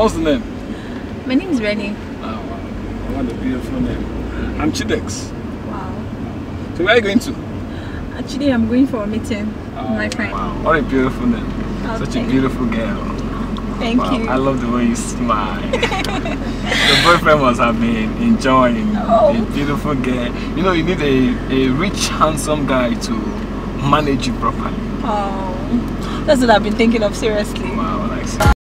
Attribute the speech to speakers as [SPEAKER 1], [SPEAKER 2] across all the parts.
[SPEAKER 1] What's the name?
[SPEAKER 2] My name is Rennie.
[SPEAKER 1] Oh, ah, wow. What a beautiful name. I'm Chidex.
[SPEAKER 2] Wow.
[SPEAKER 1] So where are you going to?
[SPEAKER 2] Actually, I'm going for a meeting with my oh, friend.
[SPEAKER 1] Wow. What a beautiful name.
[SPEAKER 2] Oh,
[SPEAKER 1] Such a beautiful girl.
[SPEAKER 2] Thank
[SPEAKER 1] Wow.
[SPEAKER 2] you.
[SPEAKER 1] I love the way you smile. Your boyfriend must have been enjoying
[SPEAKER 2] Oh.
[SPEAKER 1] a beautiful girl. You know, you need a, a rich, handsome guy to manage you properly.
[SPEAKER 2] Oh, that's what I've been thinking of seriously.
[SPEAKER 1] Wow, like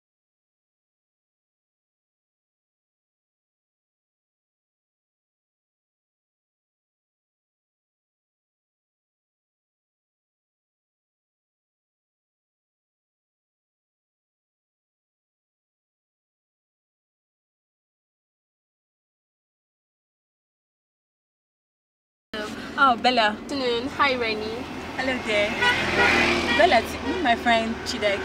[SPEAKER 2] Oh, Bella.
[SPEAKER 3] Good afternoon. Hi, Rennie.
[SPEAKER 2] Hello there. Bella, this my friend Chidex.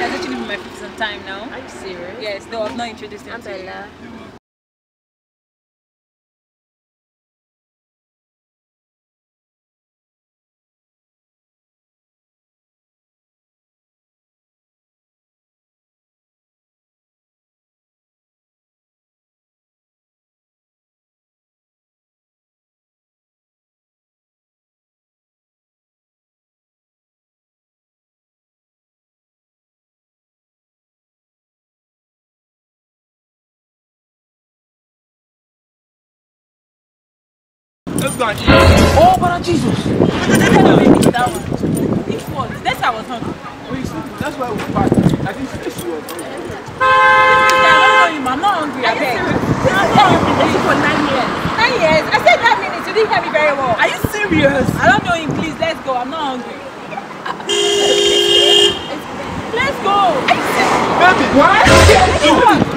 [SPEAKER 2] Has actually been my friend for some time now.
[SPEAKER 3] Are you serious?
[SPEAKER 2] Yes, though I've not introduced him
[SPEAKER 3] I'm
[SPEAKER 2] to you.
[SPEAKER 1] Let's go.
[SPEAKER 4] Oh, but Jesus.
[SPEAKER 2] that one. Which one? That's I was hungry.
[SPEAKER 4] That's why we're back. I think she was
[SPEAKER 2] hungry. I'm not hungry, I. I'm not hungry
[SPEAKER 3] for nine years.
[SPEAKER 2] Nine years? I said nine minutes. You didn't hear me very well.
[SPEAKER 4] Are you serious?
[SPEAKER 2] I don't know English. Let's go. I'm not hungry. Let's go. Baby, what?